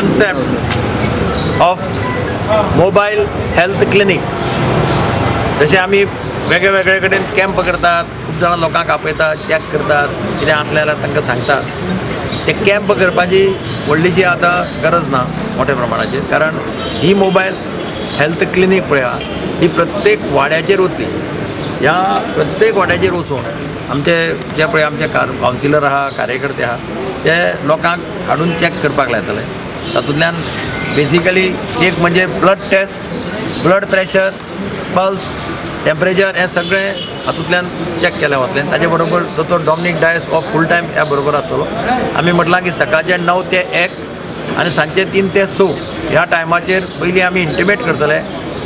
concept of mobile health clinic. जशे आमी वेगळे वेगळे कडेन कॅम्प करतात खूब जाणां लोकांक आपयतात चॅक करतात कितें आसलें जाल्यार तांकां सांगतात. ते कॅम्प करपाची व्हडलीशी आतां गरज ना मोठ्या प्रमाणाचेर कारण ही मोबायल हेल्थ क्लिनीक पळय आहा ही प्रत्येक वाड्याचेर वतली ह्या प्रत्येक वाड्याचेर वचून आमचे जे पळय आमचे कावन्सिलर आहा कार्यकर्ते आहा ते लोकांक हाडून चॅक करपाक लायतले. तातूंतल्यान बेसिकली एक म्हणजे blood test blood pressure pulse temperature हें सगळें हातूंतल्यान चॅक केलें वतलें ताचे बरोबर दोतोर डॉमिनीक डायस हो फूल टायम ह्या बरोबर आसतलो आमी म्हटलां की सकाळचे णव ते एक आनी सांजचे तीन ते स ह्या टायमाचेर पयलीं आमी इंटिमेट करतले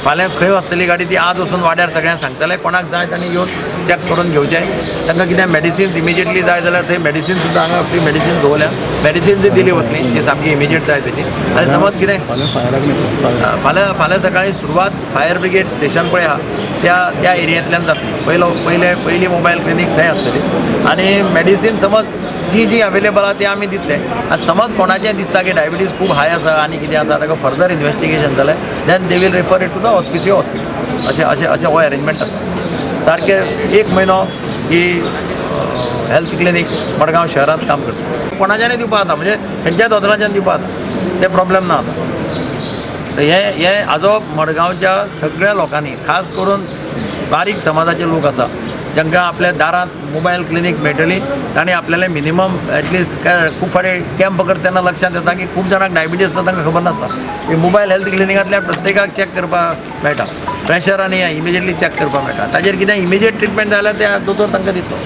फाल्यां खंय वचतली गाडी ती आज वचून वाड्यार सगळ्यांक सांगतले कोणाक जाय तांणी येवन चॅक करून घेवचें. तांकां कितें मेडिसिन्स इमिजिएटली जाय जाल्यार थंय मेडिसिन सुद्दां हांगा फ्री मेडिसिन दवरल्या. मेडिसिन जी दिली वतली ती सामकी इमिजिएट जाय तेची आनी समज कितें? फाल्यां फाल्यां सकाळी सुरवात फायर ब्रिगेड स्टेशन पळय आहा त्या त्या एरियांतल्यान जातली. पयलो पयले पयली मोबायल क्लिनीक थंय आसतली. आनी मेडिसीन समज जी जी अवेलेबल आहा ती आमी दितले. आनी समज कोणाचें दिसता की डायबिटीज खूब हाय आसा आनी कितें आसा ताका फर्दर इन्वेस्टिगेशन जालें. Then they will refer it to the Hospicio hospital अशें अशें अशें हो अरेंजमेंट आसा सारकें एक म्हयनो ही हेल्थ क्लिनीक मडगांव शहरांत काम करता. कोणाच्यानय दिवपा जाता म्हणजे खंयच्याय दोतोराच्यान दिवपा जाता ते प्रॉब्लेम ना आतां. हे हे हाजो मडगांवच्या सगळ्या लोकांनी खास करून बारीक समाजाचे लोक आसा ज्यांना आपल्या दारांत मोबायल क्लिनीक मेळटली ताणी आपल्याले मिनिमम एटलिस्ट खूब फाटी कॅम्प कर तेन्ना लक्षांत येता की खूब जाणांक डायबिटीज आसा तांकां खबर नासता. ही मोबायल हेल्थ क्लिनिकांतल्यान प्रत्येकाक चॅक करपाक मेळटा प्रेशर आनी इमिजिएटली चॅक करपाक मेळटा ताजेर कितें इमिजिएट ट्रिटमेंट जाल्यार त्या दोतोर तांकां दितलो